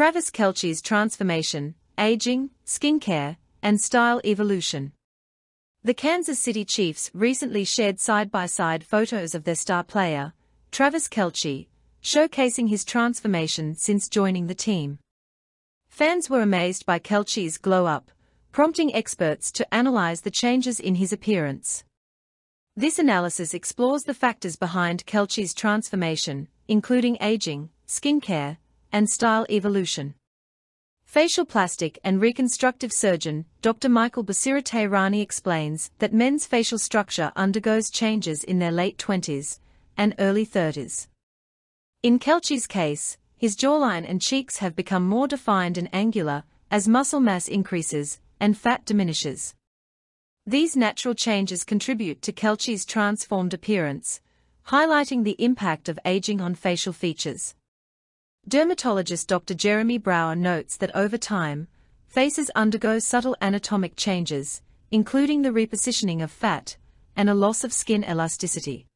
Travis Kelce's transformation, aging, skincare, and style evolution. The Kansas City Chiefs recently shared side-by-side photos of their star player, Travis Kelce, showcasing his transformation since joining the team. Fans were amazed by Kelce's glow-up, prompting experts to analyze the changes in his appearance. This analysis explores the factors behind Kelce's transformation, including aging, skincare, and style evolution. Facial plastic and reconstructive surgeon Dr. Michael Bassiri-Tehrani explains that men's facial structure undergoes changes in their late 20s and early 30s. In Kelce's case, his jawline and cheeks have become more defined and angular as muscle mass increases and fat diminishes. These natural changes contribute to Kelce's transformed appearance, highlighting the impact of aging on facial features. Dermatologist Dr. Jeremy Brauer notes that over time, faces undergo subtle anatomic changes, including the repositioning of fat and a loss of skin elasticity.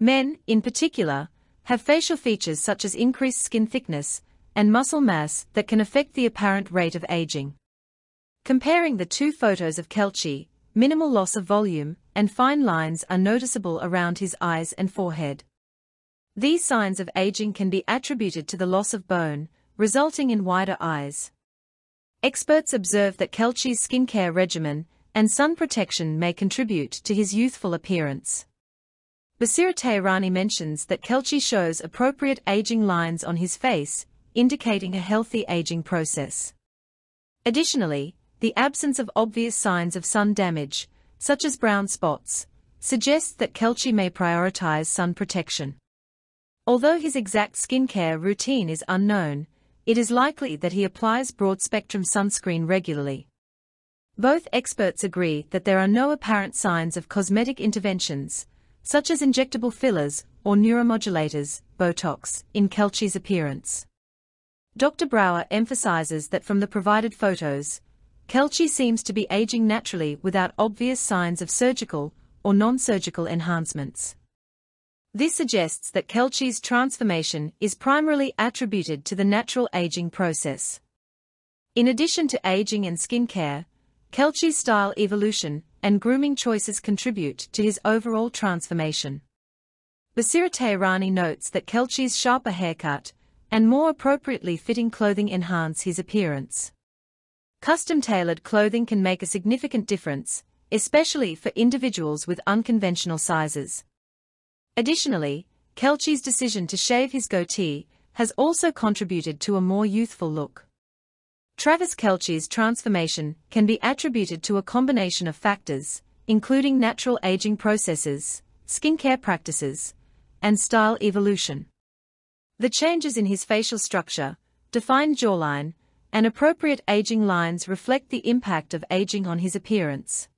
Men, in particular, have facial features such as increased skin thickness and muscle mass that can affect the apparent rate of aging. Comparing the two photos of Kelce, minimal loss of volume and fine lines are noticeable around his eyes and forehead. These signs of aging can be attributed to the loss of bone, resulting in wider eyes. Experts observe that Kelce's skincare regimen and sun protection may contribute to his youthful appearance. Bassiri-Tehrani mentions that Kelce shows appropriate aging lines on his face, indicating a healthy aging process. Additionally, the absence of obvious signs of sun damage, such as brown spots, suggests that Kelce may prioritize sun protection. Although his exact skincare routine is unknown, it is likely that he applies broad-spectrum sunscreen regularly. Both experts agree that there are no apparent signs of cosmetic interventions, such as injectable fillers or neuromodulators, Botox, in Kelce's appearance. Dr. Brauer emphasizes that from the provided photos, Kelce seems to be aging naturally without obvious signs of surgical or non-surgical enhancements. This suggests that Kelce's transformation is primarily attributed to the natural aging process. In addition to aging and skincare, Kelce's style evolution and grooming choices contribute to his overall transformation. Bassiri-Tehrani notes that Kelce's sharper haircut and more appropriately fitting clothing enhance his appearance. Custom-tailored clothing can make a significant difference, especially for individuals with unconventional sizes. Additionally, Kelce's decision to shave his goatee has also contributed to a more youthful look. Travis Kelce's transformation can be attributed to a combination of factors, including natural aging processes, skincare practices, and style evolution. The changes in his facial structure, defined jawline, and appropriate aging lines reflect the impact of aging on his appearance.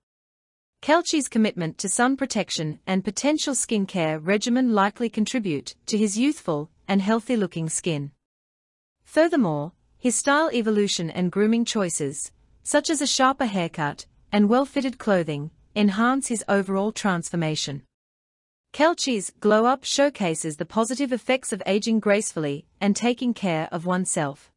Kelce's commitment to sun protection and potential skincare regimen likely contribute to his youthful and healthy-looking skin. Furthermore, his style evolution and grooming choices, such as a sharper haircut and well-fitted clothing, enhance his overall transformation. Kelce's Glow Up showcases the positive effects of aging gracefully and taking care of oneself.